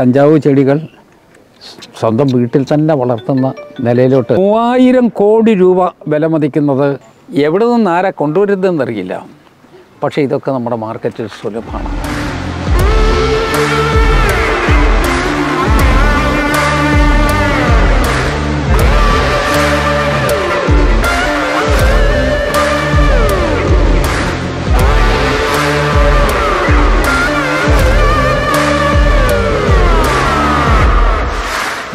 കഞ്ചാവ് ചെടികൾ സ്വന്തം വീട്ടിൽ തന്നെ വളർത്തുന്ന നിലയിലോട്ട് മൂവായിരം കോടി രൂപ വില മതിക്കുന്നത് എവിടെ നിന്ന് ആരാ കൊണ്ടുവരുന്നതെന്നറിയില്ല. പക്ഷേ ഇതൊക്കെ നമ്മുടെ മാർക്കറ്റിൽ സുലഭമാണ്.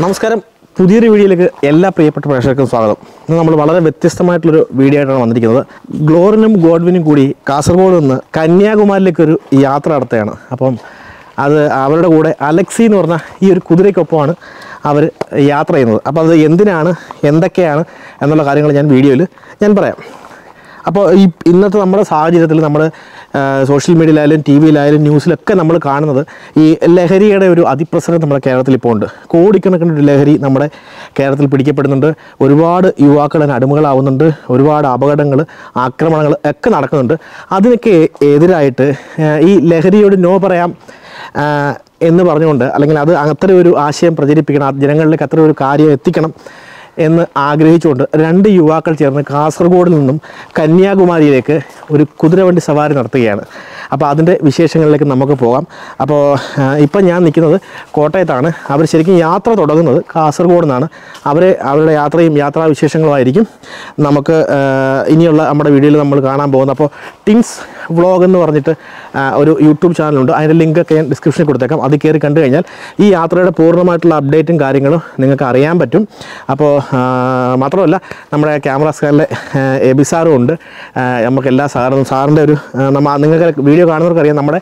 നമസ്കാരം. പുതിയൊരു വീഡിയോയിലേക്ക് എല്ലാ പ്രിയപ്പെട്ട പ്രേക്ഷകർക്കും സ്വാഗതം. ഇന്ന് നമ്മൾ വളരെ വ്യത്യസ്തമായിട്ടുള്ളൊരു വീഡിയോ ആയിട്ടാണ് വന്നിരിക്കുന്നത്. ഗ്ലോറിനും ഗോഡ്വിനും കൂടി കാസർഗോഡ് നിന്ന് കന്യാകുമാരിലേക്ക് ഒരു യാത്ര നടത്തുകയാണ്. അപ്പം അത് അവരുടെ കൂടെ അലക്സി എന്ന് പറഞ്ഞ ഈ ഒരു കുതിരയ്ക്കൊപ്പമാണ് അവർ യാത്ര ചെയ്യുന്നത്. അപ്പോൾ അത് എന്തിനാണ് എന്തൊക്കെയാണ് എന്നുള്ള കാര്യങ്ങൾ ഞാൻ വീഡിയോയിൽ ഞാൻ പറയാം. അപ്പോൾ ഈ ഇന്നത്തെ നമ്മുടെ സാഹചര്യത്തിൽ നമ്മൾ സോഷ്യൽ മീഡിയയിലായാലും ടി വിയിലായാലും ന്യൂസിലൊക്കെ നമ്മൾ കാണുന്നത് ഈ ലഹരിയുടെ ഒരു അതിപ്രസരം നമ്മുടെ കേരളത്തിൽ ഇപ്പോൾ ഉണ്ട്. കോടിക്കണക്കിന് ഒരു ലഹരി നമ്മുടെ കേരളത്തിൽ പിടിക്കപ്പെടുന്നുണ്ട്. ഒരുപാട് യുവാക്കൾ അതിന് അടിമകളാവുന്നുണ്ട്. ഒരുപാട് അപകടങ്ങൾ ആക്രമണങ്ങൾ ഒക്കെ നടക്കുന്നുണ്ട്. അതിനൊക്കെ എതിരായിട്ട് ഈ ലഹരിയോട് നോ പറയാം എന്ന് പറഞ്ഞുകൊണ്ട് അല്ലെങ്കിൽ അത് അത്തരം ഒരു ആശയം പ്രചരിപ്പിക്കണം ജനങ്ങളിലേക്ക് അത്തരം ഒരു കാര്യം എത്തിക്കണം എന്ന് ആഗ്രഹിച്ചുകൊണ്ട് രണ്ട് യുവാക്കൾ ചേർന്ന് കാസർഗോഡിൽ നിന്നും കന്യാകുമാരിയിലേക്ക് ഒരു കുതിരവണ്ടി സവാരി നടത്തുകയാണ്. അപ്പോൾ അതിന്റെ വിശേഷങ്ങളിലേക്ക് നമുക്ക് പോകാം. അപ്പോൾ ഇപ്പം ഞാൻ നിൽക്കുന്നത് കോട്ടയത്താണ്. അവർ ശരിക്കും യാത്ര തുടങ്ങുന്നത് കാസർഗോഡ് നിന്നാണ്. അവർ അവരുടെ യാത്രയും യാത്രാവിശേഷങ്ങളുമായിരിക്കും നമുക്ക് ഇനിയുള്ള നമ്മുടെ വീഡിയോയിൽ നമ്മൾ കാണാൻ പോകുന്നത്. അപ്പോൾ ടിൻസ് വ്ളോഗ് എന്ന് പറഞ്ഞിട്ട് ഒരു യൂട്യൂബ് ചാനലുണ്ട് അതിന്റെ ലിങ്കൊക്കെ ഞാൻ ഡിസ്ക്രിപ്ഷനിൽ കൊടുത്തേക്കാം. അത് കയറി കണ്ടു കഴിഞ്ഞാൽ ഈ യാത്രയുടെ പൂർണമായിട്ടുള്ള അപ്ഡേറ്റും കാര്യങ്ങളും നിങ്ങൾക്ക് അറിയാൻ പറ്റും. അപ്പോൾ മാത്രമല്ല നമ്മുടെ ക്യാമറ സ്കാനിലെ എ ബി സാറും ഉണ്ട് നമുക്ക് എല്ലാ സാറും സാറിന്റെ ഒരു നമ്മൾ നമ്മ നിങ്ങൾക്ക് വീഡിയോ കാണുന്നവർക്കറിയാം നമ്മുടെ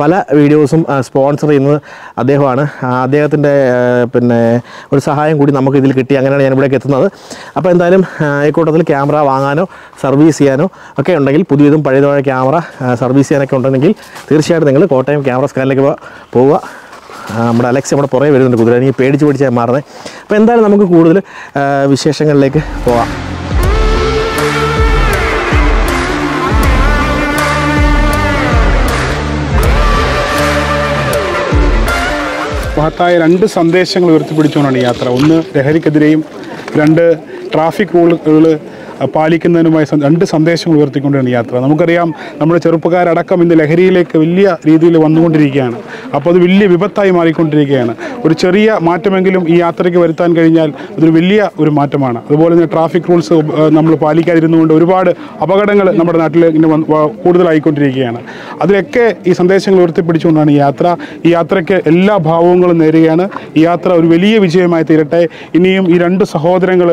പല വീഡിയോസും സ്പോൺസർ ചെയ്യുന്നത് അദ്ദേഹമാണ്. അദ്ദേഹത്തിന്റെ പിന്നെ ഒരു സഹായം കൂടി നമുക്ക് ഇതിൽ കിട്ടി. അങ്ങനെയാണ് ഞാൻ ഇവിടേക്ക് എത്തുന്നത്. അപ്പോൾ എന്തായാലും ഈ കൂട്ടത്തിൽ ക്യാമറ വാങ്ങാനോ സർവീസ് ചെയ്യാനോ ഒക്കെ ഉണ്ടെങ്കിൽ പുതിയതും പഴയതുമായ ക്യാമറ സർവീസ് ചെയ്യാനൊക്കെ ഉണ്ടെങ്കിൽ തീർച്ചയായിട്ടും നിങ്ങൾ കോട്ടയം ക്യാമറ സ്കാനിലേക്ക് പോവുക. നമ്മുടെ അലക്സ് നമ്മുടെ പുറകെ വരുന്നുണ്ട് കുതിര. പേടിച്ച് പേടിച്ചാൽ മാറുന്നത് അപ്പോൾ എന്തായാലും നമുക്ക് കൂടുതൽ വിശേഷങ്ങളിലേക്ക് പോകാം മഹത്തായ രണ്ട് സന്ദേശങ്ങൾ ഉയർത്തിപ്പിടിച്ചുകൊണ്ടാണ് യാത്ര. ഒന്ന് ലഹരിക്കെതിരെയും രണ്ട് ട്രാഫിക് റൂളുകൾ പാലിക്കുന്നതിനുമായി രണ്ട് സന്ദേശങ്ങൾ ഉയർത്തിക്കൊണ്ടാണ് യാത്ര. നമുക്കറിയാം നമ്മുടെ ചെറുപ്പക്കാരടക്കം ഇന്ന് ലഹരിയിലേക്ക് വലിയ രീതിയിൽ വന്നുകൊണ്ടിരിക്കുകയാണ്. അപ്പോൾ അത് വലിയ വിപത്തായി മാറിക്കൊണ്ടിരിക്കുകയാണ്. ഒരു ചെറിയ മാറ്റമെങ്കിലും ഈ യാത്രയ്ക്ക് വരുത്താൻ കഴിഞ്ഞാൽ അതൊരു വലിയ ഒരു മാറ്റമാണ്. അതുപോലെ തന്നെ ട്രാഫിക് റൂൾസ് നമ്മൾ പാലിക്കാതിരുന്നുകൊണ്ട് ഒരുപാട് അപകടങ്ങൾ നമ്മുടെ നാട്ടിൽ ഇങ്ങനെ കൂടുതലായിക്കൊണ്ടിരിക്കുകയാണ്. അതിലൊക്കെ ഈ സന്ദേശങ്ങൾ ഉയർത്തിപ്പിടിച്ചുകൊണ്ടാണ് ഈ യാത്ര. ഈ യാത്രയ്ക്ക് എല്ലാ ഭാവങ്ങളും നേരുകയാണ്. ഈ യാത്ര ഒരു വലിയ വിജയമായി തീരട്ടെ. ഇനിയും ഈ രണ്ട് സഹോദരങ്ങൾ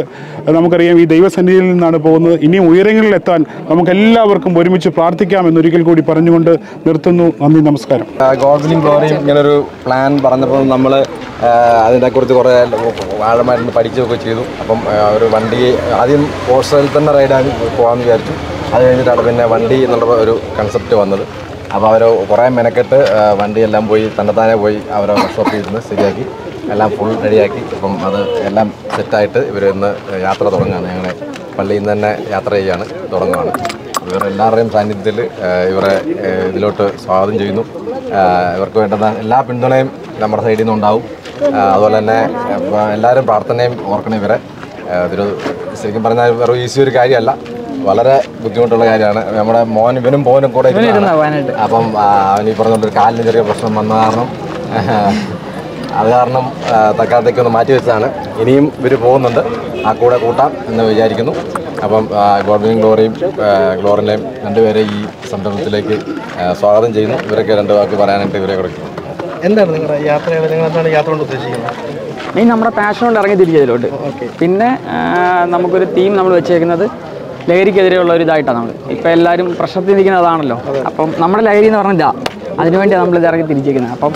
നമുക്കറിയാം ഈ ദൈവസന്നിധിയിൽ നിന്നാണ് പോകുന്നത്. ഇനിയും ഉയരങ്ങളിൽ എത്താൻ നമുക്ക് എല്ലാവർക്കും ഒരുമിച്ച് പ്രാർത്ഥിക്കാം എന്നൊരിക്കൽ കൂടി പറഞ്ഞുകൊണ്ട് നിർത്തുന്നു. നന്ദി നമസ്കാരം. ഗോഡ്സിനും ഗ്ലോറിയും ഇങ്ങനൊരു പ്ലാൻ പറഞ്ഞപ്പോൾ നമ്മൾ അതിനെക്കുറിച്ച് കുറേ ആഴമായിട്ട് പഠിക്കുകയൊക്കെ ചെയ്തു. അപ്പം ഒരു വണ്ടി ആദ്യം ഹോസ്റ്റലിൽ തന്നെ റൈഡാൻ പോകാമെന്ന് വിചാരിച്ചു. അത് കഴിഞ്ഞിട്ടാണ് പിന്നെ വണ്ടി എന്നുള്ള ഒരു കൺസെപ്റ്റ് വന്നത്. അപ്പോൾ അവർ കുറേ മെനക്കെട്ട് വണ്ടിയെല്ലാം പോയി തന്നെത്താനെ പോയി അവരെ വർക്ക്ഷോപ്പിൽ ഇരുന്ന് ശരിയാക്കി. എല്ലാം ഫുൾ റെഡിയാക്കി അപ്പം അത് എല്ലാം സെറ്റായിട്ട് ഇവർ ഇന്ന് യാത്ര തുടങ്ങുകയാണ് ഞങ്ങളെ പള്ളിയിൽ നിന്ന് തന്നെ യാത്ര ചെയ്യാണ് തുടങ്ങുകയാണ് ഇവരെല്ലാവരുടെയും സാന്നിധ്യത്തിൽ ഇവരെ ഇതിലോട്ട് സ്വാഗതം ചെയ്യുന്നു. ഇവർക്ക് വേണ്ടുന്ന എല്ലാ പിന്തുണയും നമ്മുടെ സൈഡിൽ നിന്നുണ്ടാവും. അതുപോലെ തന്നെ എല്ലാവരും പ്രാർത്ഥനയും ഓർക്കണം ഇവരെ. ഇതൊരു ശരിക്കും പറഞ്ഞാൽ വെറും ഈസി ഒരു കാര്യമല്ല. വളരെ ബുദ്ധിമുട്ടുള്ള കാര്യമാണ്. നമ്മുടെ മോൻ ഇവനും പോനും കൂടെ. അപ്പം ഈ പറഞ്ഞൊരു കാലിന് ചെറിയ പ്രശ്നം വന്ന കാരണം അത് കാരണം ആഹ്, ഒന്ന് മാറ്റി വെച്ചതാണ്. ഇനിയും ഇവർ പോകുന്നുണ്ട്. ആ കൂടെ കൂട്ടാം എന്ന് വിചാരിക്കുന്നു. അപ്പം ഗോഡ്വിനും ഗ്ലോറിയും ഗ്ലോറിനെയും രണ്ടുപേരെ ഈ സംരംഭത്തിലേക്ക് സ്വാഗതം ചെയ്യുന്നു. ഇവരൊക്കെ രണ്ട് വാക്ക് പറയാനായിട്ട് ഇവരെ കൊടുക്കും എന്താണ് നിങ്ങളുടെ യാത്ര? നിങ്ങൾ എന്താണ് യാത്ര കൊണ്ട് ഉദ്ദേശിക്കുന്നത്? മെയിൻ നമ്മുടെ പാഷൻ കൊണ്ട് ഇറങ്ങി തിരിച്ചതിലോട്ട്. പിന്നെ നമുക്കൊരു തീം നമ്മൾ വെച്ചേക്കുന്നത് ലഹരിക്കെതിരെയുള്ള ഒരു ഇതായിട്ടാണ് നമ്മൾ. ഇപ്പം എല്ലാവരും പ്രശ്നത്തിൽ നിൽക്കുന്നതാണല്ലോ. അപ്പം നമ്മുടെ ലഹരി എന്ന് പറഞ്ഞില്ല അതിനുവേണ്ടിയാണ് നമ്മൾ ഇത് ഇറങ്ങി തിരിച്ചേക്കുന്നത്. അപ്പം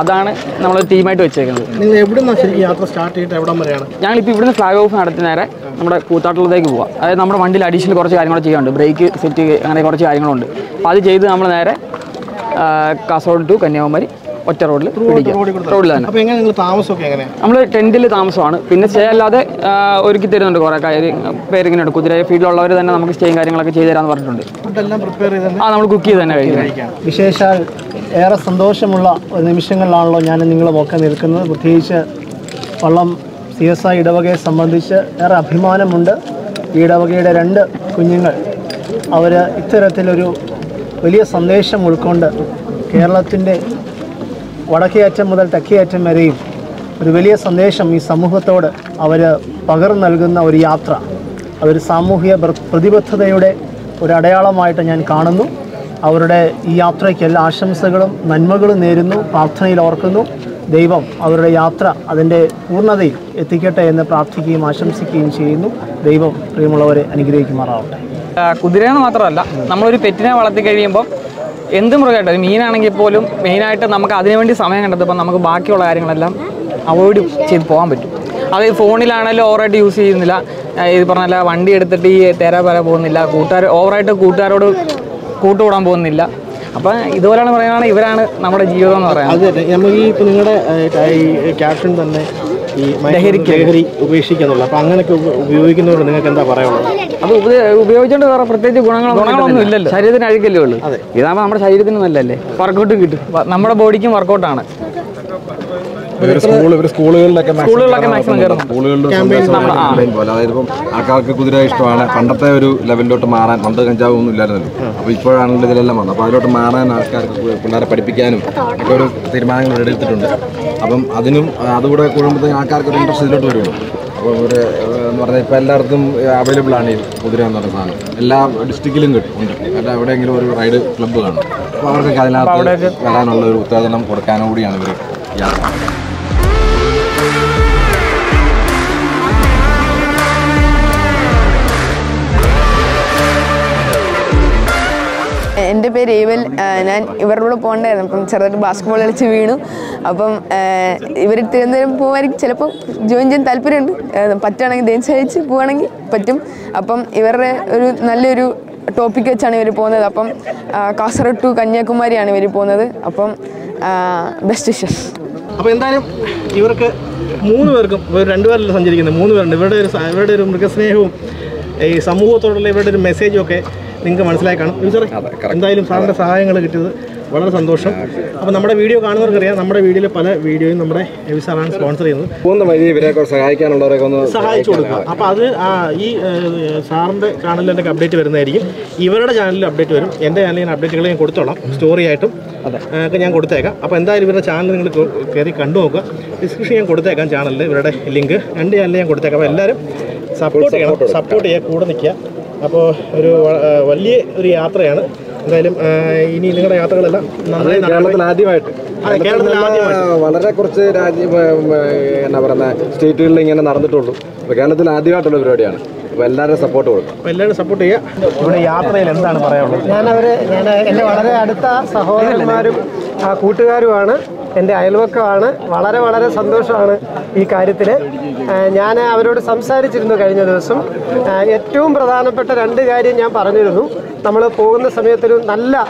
അതാണ് നമ്മൾ ടീമായിട്ട് വെച്ചേക്കുന്നത്. നിങ്ങൾ എവിടെ നിന്നാണ് ശരിക്കും യാത്ര സ്റ്റാർട്ട് ചെയ്തിട്ട് എവിടം വരെയാണ്? ഞങ്ങളിപ്പോൾ ഇവിടുന്ന് ഫ്ലാഗ് ഓഫ് നടത്തി നേരെ നമ്മുടെ കൂത്താട്ടുള്ളതേക്ക് പോവാം. അതായത് നമ്മുടെ വണ്ടിയിൽ അഡീഷണൽ കുറച്ച് കാര്യങ്ങൾ ചെയ്യാനുണ്ട്. ബ്രേക്ക് സെറ്റ് അങ്ങനെ കുറച്ച് കാര്യങ്ങളുണ്ട്. അപ്പോൾ അത് ചെയ്ത് നമ്മൾ നേരെ കാസർഗോഡ് ടു കന്യാകുമാരി ഒറ്റ റോഡിൽ റോഡിൽ തന്നെ. നമ്മൾ ടെന്റിൽ താമസമാണ്. പിന്നെ സ്റ്റേ അല്ലാതെ ഒരുക്കി തരുന്നുണ്ട് കുറേ കാര്യം പേരിങ്ങനെയുണ്ട് കുതിരയെ ഫീൽഡിലുള്ളവർ തന്നെ നമുക്ക് സ്റ്റേയും കാര്യങ്ങളൊക്കെ ചെയ്തു തരാമെന്ന് പറഞ്ഞിട്ടുണ്ട്. ആ നമ്മൾ കുക്ക് ചെയ്ത് തന്നെ കഴിക്കാം. വിശേഷാൽ ഏറെ സന്തോഷമുള്ള ഒരു നിമിഷങ്ങളിലാണല്ലോ ഞാൻ നിങ്ങളെ നിങ്ങളുമൊക്കെ നിൽക്കുന്നത്. പ്രത്യേകിച്ച് വള്ളം സി എസ് ഐ ഇടവകയെ സംബന്ധിച്ച് ഏറെ അഭിമാനമുണ്ട്. ഈ ഇടവകയുടെ രണ്ട് കുഞ്ഞുങ്ങൾ. അവർ ഇത്തരത്തിലൊരു വലിയ സന്ദേശം ഉൾക്കൊണ്ട് കേരളത്തിന്റെ വടക്കേ അറ്റം മുതൽ തെക്കേയറ്റം വരെയും ഒരു വലിയ സന്ദേശം ഈ സമൂഹത്തോട് അവർ പകർന്നു നൽകുന്ന ഒരു യാത്ര അതൊരു സാമൂഹിക പ്രതിബദ്ധതയുടെ ഒരു അടയാളമായിട്ട് ഞാൻ കാണുന്നു. അവരുടെ ഈ യാത്രയ്ക്ക് എല്ലാ ആശംസകളും നന്മകളും നേരുന്നു പ്രാർത്ഥനയിൽ ഓർക്കുന്നു. ദൈവം അവരുടെ യാത്ര അതിന്റെ പൂർണതയിൽ എത്തിക്കട്ടെ എന്ന് പ്രാർത്ഥിക്കുകയും ആശംസിക്കുകയും ചെയ്യുന്നു. ദൈവം പ്രിയമുള്ളവരെ അനുഗ്രഹിക്കുമാറാവട്ടെ. കുതിരയെന്ന് മാത്രമല്ല നമ്മളൊരു പെറ്റിനെ വളർത്തി കഴിയുമ്പോൾ എന്ത് മൃഗമായിട്ട് മീനാണെങ്കിൽ പോലും മെയിനായിട്ട് നമുക്ക് അതിനു വേണ്ടി സമയം കണ്ടെത്തുമ്പോൾ നമുക്ക് ബാക്കിയുള്ള കാര്യങ്ങളെല്ലാം അവോയ്ഡ് ചെയ്ത് പോകാൻ പറ്റും. അത് ഫോണിലാണെങ്കിലും ഓവറായിട്ട് യൂസ് ചെയ്യുന്നില്ല. ഇത് പറഞ്ഞല്ല വണ്ടി എടുത്തിട്ട് ഈ തേര പര പോകുന്നില്ല. കൂട്ടുകാർ ഓവറായിട്ട് കൂട്ടുകാരോട് കൂട്ടുകൂടാൻ പോകുന്നില്ല. അപ്പം ഇതുപോലെയാണ് പറയുകയാണെങ്കിൽ ഇവരാണ് നമ്മുടെ ജീവിതം എന്ന് പറയുന്നത്. അത് തന്നെ. നമുക്ക് ഈ നിങ്ങളുടെ ക്യാപ്ഷൻ തന്നെ ഈ ലഹരിക്ക് ലഹരി ഉപേക്ഷിക്കുന്നുള്ള. അപ്പൊ അങ്ങനെയൊക്കെ ഉപയോഗിക്കുന്നവരോട് നിങ്ങൾക്ക് എന്താ പറയാനുള്ളത്? അത് ഉപ- ഉപയോഗിച്ചുകൊണ്ട് വേറെ പ്രത്യേകിച്ച് ഗുണങ്ങളൊന്നും ഇല്ലല്ലോ. ശരീരത്തിന് അഴുക്കല്ലേ ഉള്ളൂ. ഇതാകുമ്പോൾ നമ്മുടെ ശരീരത്തിന് നല്ലല്ലേ വർക്കൗട്ടും കിട്ടും. നമ്മുടെ ബോഡിക്കും വർക്കൗട്ടാണ് ഇപ്പം ആൾക്കാർക്ക് കുതിര ഇഷ്ടമാണ്. പണ്ടത്തെ ഒരു ലെവലിലോട്ട് മാറാൻ പണ്ട് കഞ്ചാവ് ഒന്നും ഇല്ലായിരുന്നല്ലോ. അപ്പോൾ ഇപ്പോഴാണെങ്കിലും ഇതിലെല്ലാം വന്നത്. അപ്പോൾ അതിലോട്ട് മാറാൻ ആൾക്കാർക്ക് പിള്ളേരെ പഠിപ്പിക്കാനും ഒക്കെ ഒരു തീരുമാനങ്ങൾ എടുത്തിട്ടുണ്ട്. അപ്പം അതിനും അതുകൂടെ കൂടുമ്പോഴത്തേക്കും ആൾക്കാർക്ക് ഒരു ഇൻട്രസ്റ്റ് ഇതിലോട്ട് വരുള്ളൂ അപ്പോൾ ഒരു എന്ന് പറഞ്ഞാൽ ഇപ്പോൾ എല്ലായിടത്തും അവൈലബിൾ ആണ് ഈ കുതിര എന്ന് പറയുന്ന സാധനം. എല്ലാ ഡിസ്ട്രിക്റ്റിലും കിട്ടും. ഉണ്ട്. അല്ല എവിടെയെങ്കിലും ഒരു റൈഡ് ക്ലബ്ബ് കാണും. അപ്പോൾ അവർക്കൊക്കെ അതിനകത്ത് വരാനുള്ള ഒരു ഉത്തേജനം കൊടുക്കാനും കൂടിയാണ് ഇവർ യാത്ര എന്റെ പേര് ഏവൽ. ഞാൻ ഇവരുടെ കൂടെ പോകണ്ടായിരുന്നു. അപ്പം ചെറുതായിട്ട് ബാസ്കറ്റ്ബോൾ കളിച്ച് വീണു. അപ്പം ഇവർ തിരുവനന്തപുരം പോകുമായിരിക്കും. ചിലപ്പോൾ ജോയിൻ ചെയ്യാൻ താല്പര്യമുണ്ട്. പറ്റുകയാണെങ്കിൽ ഡാൻസ് കഴിച്ച് പോവുകയാണെങ്കിൽ പറ്റും. അപ്പം ഇവരുടെ ഒരു നല്ലൊരു ടോപ്പിക് വെച്ചാണ് ഇവർ പോകുന്നത്. അപ്പം കാസർഗോഡ് ടു കന്യാകുമാരിയാണ് ഇവർ പോകുന്നത്. അപ്പം ബെസ്റ്റ് വിഷസ് അപ്പോൾ എന്തായാലും ഇവർക്ക് മൂന്ന് പേർക്കും ഇവർ രണ്ടുപേരല്ല സഞ്ചരിക്കുന്നത്? മൂന്ന് പേരുണ്ട്. ഇവരുടെ ഒരു ഇവരുടെ ഒരു മൃഗസ്നേഹവും ഈ സമൂഹത്തോടുള്ള ഇവരുടെ ഒരു മെസ്സേജും ഒക്കെ നിങ്ങൾക്ക് മനസ്സിലായി കാണും. എന്തായാലും സാറിന്റെ സഹായങ്ങൾ കിട്ടിയത് വളരെ സന്തോഷം. അപ്പോൾ നമ്മുടെ വീഡിയോ കാണുന്നവർക്കറിയാം നമ്മുടെ വീഡിയോയിൽ പല വീഡിയോയും നമ്മുടെ എവി സാറാണ് സ്പോൺസർ ചെയ്യുന്നത്. പോകുന്ന വഴി ഇവരെയൊക്കെ സഹായിക്കാനുള്ളവരൊക്കെ ഒന്ന് സഹായിച്ചു കൊടുക്കുക. അപ്പോൾ അത് ഈ സാറിന്റെ ചാനലിൽ എന്റെ അപ്ഡേറ്റ് വരുന്നതായിരിക്കും. ഇവരുടെ ചാനലിൽ അപ്ഡേറ്റ് വരും. എന്റെ ചാനലിൽ ഞാൻ അപ്ഡേറ്റുകൾ ഞാൻ കൊടുത്തോളാം. സ്റ്റോറി ആയിട്ടും ഒക്കെ ഞാൻ കൊടുത്തേക്കാം. അപ്പോൾ എന്തായാലും ഇവരുടെ ചാനൽ നിങ്ങൾ കയറി കണ്ടു നോക്കുക ഡിസ്ക്രിപ്ഷൻ ഞാൻ കൊടുത്തേക്കാം ചാനലിൽ ഇവരുടെ ലിങ്ക് രണ്ട് ചാനലിൽ ഞാൻ കൊടുത്തേക്കാം. അപ്പോൾ എല്ലാവരും സപ്പോർട്ട് ചെയ്യണം. സപ്പോർട്ട് ചെയ്യുക കൂടെ നിൽക്കുക. അപ്പോൾ ഒരു വലിയ ഒരു യാത്രയാണ്. എന്തായാലും ഇനി നിങ്ങളുടെ യാത്രകളെല്ലാം നന്നായി. കേരളത്തിൽ ആദ്യമായിട്ട്. വളരെ കുറച്ച് രാജ്യ എന്നാ പറയുന്ന സ്റ്റേറ്റുകളിൽ ഇങ്ങനെ നടന്നിട്ടുള്ളൂ. അപ്പോൾ കേരളത്തിൽ ആദ്യമായിട്ടുള്ള പരിപാടിയാണ്. അപ്പോൾ എല്ലാവരും സപ്പോർട്ട് കൊടുക്കും. എല്ലാവരും സപ്പോർട്ട് ചെയ്യുക. ഇവിടെ യാത്രയിൽ എന്താണ് പറയാനുള്ളത്? ഞാൻ അവരെ ഞാൻ എന്റെ വളരെ അടുത്ത സഹോദരന്മാരും കൂട്ടുകാരുമാണ്. എന്റെ അയൽവക്കമാണ്. വളരെ വളരെ സന്തോഷമാണ് ഈ കാര്യത്തിൽ ഞാൻ അവരോട് സംസാരിച്ചിരുന്നു കഴിഞ്ഞ ദിവസം. ഏറ്റവും പ്രധാനപ്പെട്ട രണ്ട് കാര്യം ഞാൻ പറഞ്ഞിരുന്നു. നമ്മൾ പോകുന്ന സമയത്തൊരു നല്ല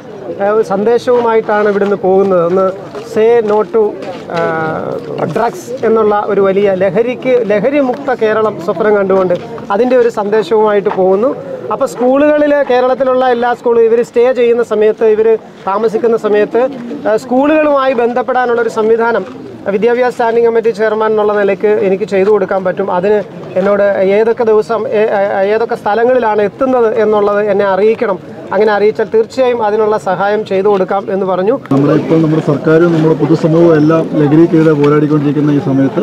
സന്ദേശവുമായിട്ടാണ് ഇവിടുന്ന് പോകുന്നത്. ഒന്ന് സേ നോ ടു ഡ്രഗ്സ് എന്നുള്ള ഒരു വലിയ ലഹരിക്ക് ലഹരി മുക്ത കേരളം സ്വപ്നം കണ്ടുകൊണ്ട് അതിന്റെ ഒരു സന്ദേശവുമായിട്ട് പോകുന്നു. അപ്പോൾ സ്കൂളുകളിൽ കേരളത്തിലുള്ള എല്ലാ സ്കൂളും ഇവർ സ്റ്റേ ചെയ്യുന്ന സമയത്ത് ഇവർ താമസിക്കുന്ന സമയത്ത് സ്കൂളുകളുമായി ബന്ധപ്പെടാനുള്ള ഒരു സംവിധാനം വിദ്യാഭ്യാസ സ്റ്റാൻഡിംഗ് കമ്മിറ്റി ചെയർമാൻ എന്നുള്ള നിലയ്ക്ക് എനിക്ക് ചെയ്തു കൊടുക്കാൻ പറ്റും. അതിന് എന്നോട് ഏതൊക്കെ ദിവസം ഏതൊക്കെ സ്ഥലങ്ങളിലാണ് എത്തുന്നത് എന്നുള്ളത് എന്നെ അറിയിക്കണം. അങ്ങനെ അറിയിച്ചാൽ തീർച്ചയായും അതിനുള്ള സഹായം ചെയ്തു കൊടുക്കാം എന്ന് പറഞ്ഞു. നമ്മുടെ ഇപ്പോൾ നമ്മുടെ സർക്കാരും നമ്മുടെ പൊതുസമൂഹവും എല്ലാം ലഹരിക്കെതിരെ പോരാടിക്കൊണ്ടിരിക്കുന്ന ഈ സമയത്ത്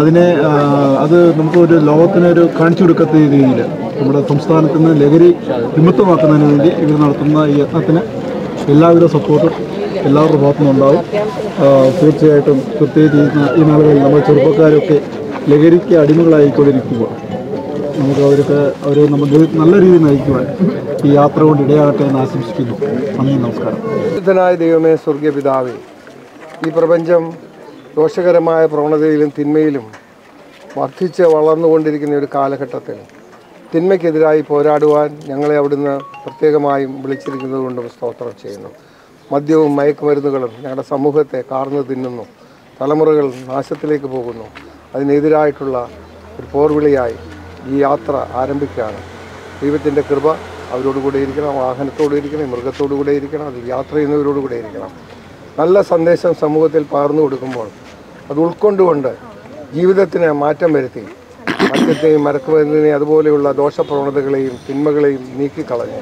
അതിനെ അത് നമുക്ക് ഒരു ലോകത്തിന് ഒരു കാണിച്ചു കൊടുക്കത്ത രീതിയിൽ നമ്മുടെ സംസ്ഥാനത്ത് നിന്ന് ലഹരി വിമുക്തമാക്കുന്നതിന് വേണ്ടി ഇവർ നടത്തുന്ന ഈ യത്നത്തിന് എല്ലാവിധ സപ്പോർട്ടും എല്ലാവരുടെ ഭാഗത്തു നിന്നുണ്ടാവും തീർച്ചയായിട്ടും പ്രത്യേകിച്ച് ഈ നാളുകളിൽ നമ്മുടെ ചെറുപ്പക്കാരൊക്കെ ലഹരിക്ക് അടിമകളായിക്കൊണ്ടിരിക്കുക നമുക്ക് അവർക്ക് അവർ നമുക്ക് നല്ല രീതിയിൽ നയിക്കുവാൻ ഈ യാത്ര കൊണ്ട് ഇടയാകട്ടെ എന്ന് ആശംസിക്കുന്നു. നന്ദി നമസ്കാരം. ദൈവമേ സ്വർഗീയ പിതാവേ ഈ പ്രപഞ്ചം ദോഷകരമായ പ്രവണതയിലും തിന്മയിലും വർദ്ധിച്ച് വളർന്നുകൊണ്ടിരിക്കുന്ന ഒരു കാലഘട്ടത്തിൽ തിന്മയ്ക്കെതിരായി പോരാടുവാൻ ഞങ്ങളെ അവിടുന്ന് പ്രത്യേകമായും വിളിച്ചിരിക്കുന്നത് കൊണ്ടും സ്തോത്രം ചെയ്യുന്നു. മദ്യവും മയക്കുമരുന്നുകളും ഞങ്ങളുടെ സമൂഹത്തെ കാർന്നു തിന്നുന്നു. തലമുറകൾ നാശത്തിലേക്ക് പോകുന്നു. അതിനെതിരായിട്ടുള്ള ഒരു പോർവിളിയായി ഈ യാത്ര ആരംഭിക്കുകയാണ്. ദൈവത്തിന്റെ കൃപ അവരോട് കൂടെ ഇരിക്കണം വാഹനത്തോട് ഇരിക്കണം മൃഗത്തോടു കൂടെ ഇരിക്കണം അതിൽ യാത്ര ചെയ്യുന്നവരോട് കൂടെ ഇരിക്കണം. നല്ല സന്ദേശം സമൂഹത്തിൽ പകർന്നു കൊടുക്കുമ്പോൾ അത് ഉൾക്കൊണ്ടുകൊണ്ട് ജീവിതത്തിന് മാറ്റം വരുത്തി മദ്യത്തെയും മരക്കുമരുന്നിനെയും അതുപോലെയുള്ള ദോഷപ്രവണതകളെയും തിന്മകളെയും നീക്കിക്കളഞ്ഞ്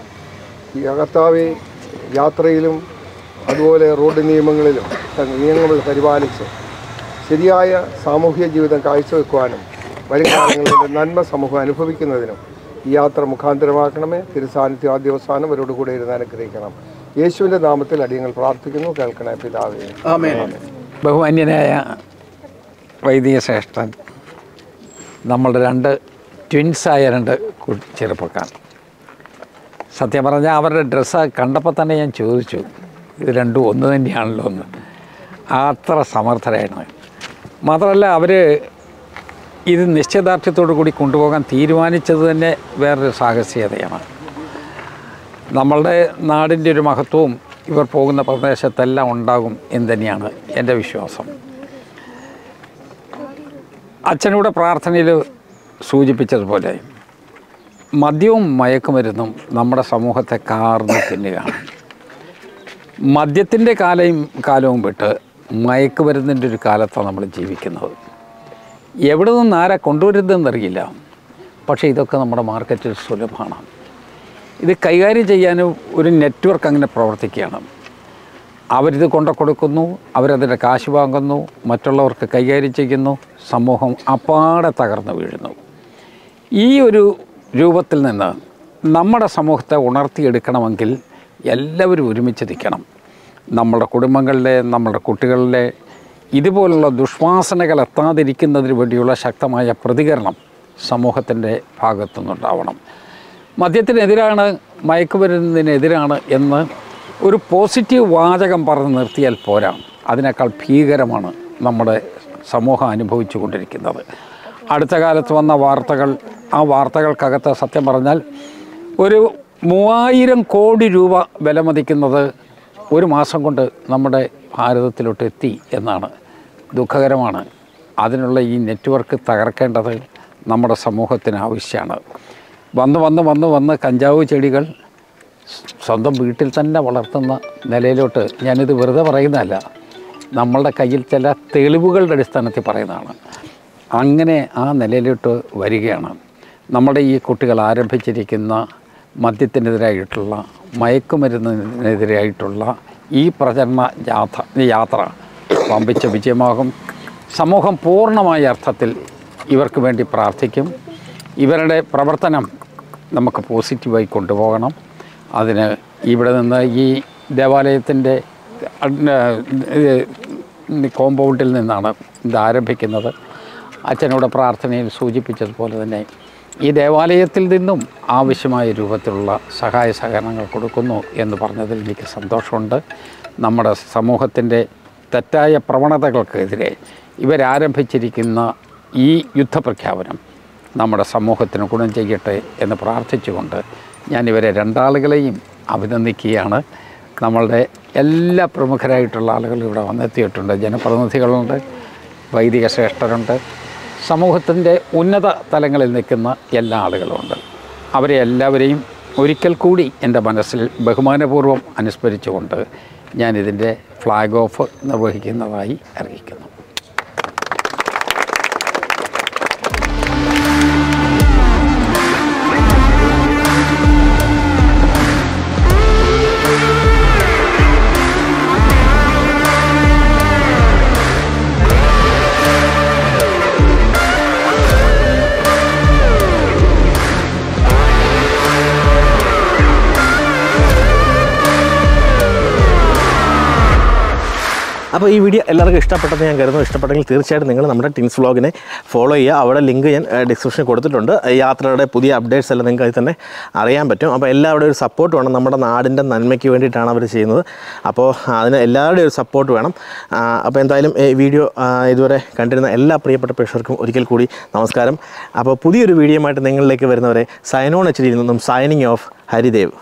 ഈ അകത്താവി യാത്രയിലും അതുപോലെ റോഡ് നിയമങ്ങളിലും നിയമങ്ങൾ പരിപാലിച്ച് ശരിയായ സാമൂഹിക ജീവിതം കാഴ്ചവെക്കുവാനും വരും കാലങ്ങളിൽ നന്മ സമൂഹം അനുഭവിക്കുന്നതിനും ഈ യാത്ര മുഖാന്തരമാക്കണമേ. തിരുസാന്നിധ്യം ആദ്യവസാനം അവരോട് കൂടെ ഇരുന്ന് അനുഗ്രഹിക്കണം. യേശുവിന്റെ നാമത്തിൽ അടിയങ്ങൾ പ്രാർത്ഥിക്കുന്നു. കേൾക്കണേ പിതാവേ. ബഹുമാന്യനായ വൈദിക ശ്രേഷ്ഠൻ നമ്മളുടെ രണ്ട് ട്വിൻസായ രണ്ട് ചെറുപ്പക്കാർ. സത്യം പറഞ്ഞാൽ അവരുടെ ഡ്രസ്സ് കണ്ടപ്പോൾ തന്നെ ഞാൻ ചോദിച്ചു ഇത് രണ്ടും ഒന്ന് തന്നെയാണല്ലോ എന്ന്. അത്ര സമർത്ഥരായിരുന്നു. മാത്രമല്ല അവർ ഇത് നിശ്ചയദാർഢ്യത്തോടു കൂടി കൊണ്ടുപോകാൻ തീരുമാനിച്ചത് തന്നെ വേറൊരു സാഹസികതയാണ്. നമ്മളുടെ നാടിന്റെ ഒരു മഹത്വവും ഇവർ പോകുന്ന പ്രദേശത്തെല്ലാം ഉണ്ടാകും എന്ന് തന്നെയാണ് എന്റെ വിശ്വാസം. അച്ഛനൂടെ പ്രാർത്ഥനയിൽ സൂചിപ്പിച്ചതുപോലെ മദ്യവും മയക്കുമരുന്നും നമ്മുടെ സമൂഹത്തെ കാർന്ന് തിന്നുകയാണ്. മദ്യത്തിന്റെ കാലയും കാലവും വിട്ട് മയക്കുമരുന്നിന്റെ ഒരു കാലത്താണ് നമ്മൾ ജീവിക്കുന്നത്. എവിടെ നിന്ന് ആരാ കൊണ്ടുവരുന്നതെന്നറിയില്ല. പക്ഷേ ഇതൊക്കെ നമ്മുടെ മാർക്കറ്റിൽ സുലഭമാണ്. ഇത് കൈകാര്യം ചെയ്യാനും ഒരു നെറ്റ്വർക്ക് അങ്ങനെ പ്രവർത്തിക്കുകയാണ്. അവരിത് കൊണ്ടു കൊടുക്കുന്നു അവരതിന്റെ കാശ് വാങ്ങുന്നു മറ്റുള്ളവർക്ക് കൈകാര്യം ചെയ്യുന്നു സമൂഹം അപ്പാടെ തകർന്നു വീഴുന്നു. ഈ ഒരു രൂപത്തിൽ നിന്ന് നമ്മുടെ സമൂഹത്തെ ഉണർത്തിയെടുക്കണമെങ്കിൽ എല്ലാവരും ഒരുമിച്ച് നിൽക്കണം. നമ്മുടെ കുടുംബങ്ങളിലെ നമ്മുടെ കുട്ടികളിലെ ഇതുപോലുള്ള ദുഷ്വാസനകൾ എത്താതിരിക്കുന്നതിന് വേണ്ടിയുള്ള ശക്തമായ പ്രതികരണം സമൂഹത്തിന്റെ ഭാഗത്തുനിന്നുണ്ടാവണം. മദ്യത്തിനെതിരാണ് മയക്കുമരുന്നിനെതിരാണ് എന്ന് ഒരു പോസിറ്റീവ് വാചകം പറഞ്ഞ് നിർത്തിയാൽ പോരാ. അതിനേക്കാൾ ഭീകരമാണ് നമ്മുടെ സമൂഹം അനുഭവിച്ചു കൊണ്ടിരിക്കുന്നത്. അടുത്ത കാലത്ത് വന്ന വാർത്തകൾ ആ വാർത്തകൾക്കകത്ത് സത്യം പറഞ്ഞാൽ ഒരു മൂവായിരം കോടി രൂപ വിലമതിക്കുന്നത് ഒരു മാസം കൊണ്ട് നമ്മുടെ ഭാരതത്തിലോട്ട് എത്തി എന്നാണ്. ദുഃഖകരമാണ്. അതിനുള്ള ഈ നെറ്റ്വർക്ക് തകർക്കേണ്ടത് നമ്മുടെ സമൂഹത്തിന് ആവശ്യമാണ്. വന്ന് വന്ന് വന്ന് വന്ന് കഞ്ചാവ് ചെടികൾ സ്വന്തം വീട്ടിൽ തന്നെ വളർത്തുന്ന നിലയിലോട്ട് ഞാനിത് വെറുതെ പറയുന്നതല്ല. നമ്മളുടെ കയ്യിൽ ചില തെളിവുകളുടെ അടിസ്ഥാനത്തിൽ പറയുന്നതാണ്. അങ്ങനെ ആ നിലയിലോട്ട് വരികയാണ്. നമ്മുടെ ഈ കുട്ടികൾ ആരംഭിച്ചിരിക്കുന്ന മദ്യത്തിനെതിരായിട്ടുള്ള മയക്കുമരുന്നിനെതിരായിട്ടുള്ള ഈ പ്രചരണ യാത്ര യാത്ര പമ്പിച്ച വിജയമാകും. സമൂഹം പൂർണമായ അർത്ഥത്തിൽ ഇവർക്ക് വേണ്ടി പ്രാർത്ഥിക്കും. ഇവരുടെ പ്രവർത്തനം നമുക്ക് പോസിറ്റീവായി കൊണ്ടുപോകണം. അതിന് ഇവിടെ നിന്ന് ഈ ദേവാലയത്തിന്റെ കോമ്പൗണ്ടിൽ നിന്നാണ് ഇത് ആരംഭിക്കുന്നത്. അച്ഛനോട് പ്രാർത്ഥനയിൽ സൂചിപ്പിച്ചതുപോലെ തന്നെ ഈ ദേവാലയത്തിൽ നിന്നും ആവശ്യമായ രൂപത്തിലുള്ള സഹായ സഹകരണങ്ങൾ കൊടുക്കുന്നു എന്ന് പറഞ്ഞതിൽ എനിക്ക് സന്തോഷമുണ്ട്. നമ്മുടെ സമൂഹത്തിന്റെ തെറ്റായ പ്രവണതകൾക്കെതിരെ ഇവരാരംഭിച്ചിരിക്കുന്ന ഈ യുദ്ധപ്രഖ്യാപനം നമ്മുടെ സമൂഹത്തിന് ഗുണം ചെയ്യട്ടെ എന്ന് പ്രാർത്ഥിച്ചുകൊണ്ട് ഞാൻ ഇവരെ രണ്ടാളുകളെയും അഭിനന്ദിക്കുകയാണ്. നമ്മളുടെ എല്ലാ പ്രമുഖരായിട്ടുള്ള ആളുകളും ഇവിടെ വന്നെത്തിയിട്ടുണ്ട്. ജനപ്രതിനിധികളുണ്ട് വൈദിക ശ്രേഷ്ഠരുണ്ട് സമൂഹത്തിന്റെ ഉന്നത തലങ്ങളിൽ നിൽക്കുന്ന എല്ലാ ആളുകളുമുണ്ട്. അവരെ എല്ലാവരെയും ഒരിക്കൽ കൂടി എന്റെ മനസ്സിൽ ബഹുമാനപൂർവം അനുസ്മരിച്ചുകൊണ്ട് ഞാനിതിന്റെ ഫ്ലാഗ് ഓഫ് നിർവഹിക്കുന്നതായി അറിയിക്കുന്നു. അപ്പോൾ ഈ വീഡിയോ എല്ലാവർക്കും ഇഷ്ടപ്പെട്ടെന്ന് ഞാൻ കരുതുന്നു. ഇഷ്ടപ്പെട്ടെങ്കിൽ തീർച്ചയായിട്ടും നിങ്ങൾ നമ്മുടെ ടിൻസ് വ്ളോഗിനെ ഫോളോ ചെയ്യുക. അവിടെ ലിങ്ക് ഞാൻ ഡിസ്ക്രിപ്ഷനിൽ കൊടുത്തിട്ടുണ്ട്. യാത്രയുടെ പുതിയ അപ്ഡേറ്റ്സ് എല്ലാം നിങ്ങൾക്ക് അതിൽ തന്നെ അറിയാൻ പറ്റും. അപ്പോൾ എല്ലാവരുടെയും ഒരു സപ്പോർട്ട് വേണം. നമ്മുടെ നാടിന്റെ നന്മയ്ക്ക് വേണ്ടിയിട്ടാണ് അവർ ചെയ്യുന്നത്. അപ്പോൾ അതിന് എല്ലാവരുടെയും ഒരു സപ്പോർട്ട് വേണം. അപ്പോൾ എന്തായാലും ഈ വീഡിയോ ഇതുവരെ കണ്ടിരുന്ന എല്ലാ പ്രിയപ്പെട്ട പ്രേക്ഷകർക്കും ഒരിക്കൽ കൂടി നമസ്കാരം. അപ്പോൾ പുതിയൊരു വീഡിയോ വീഡിയോയുമായിട്ട് നിങ്ങളിലേക്ക് വരുന്നവരെ സൈനോൺ എച്ചിരിയിൽ നിന്നും സൈനിങ് ഓഫ് ഹരിദേവ്.